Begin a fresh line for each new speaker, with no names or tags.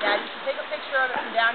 Yeah, you should take a picture of it from down.